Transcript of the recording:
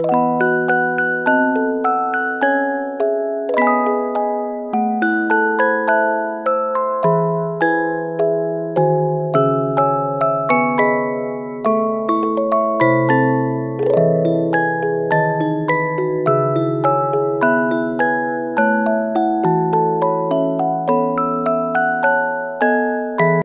you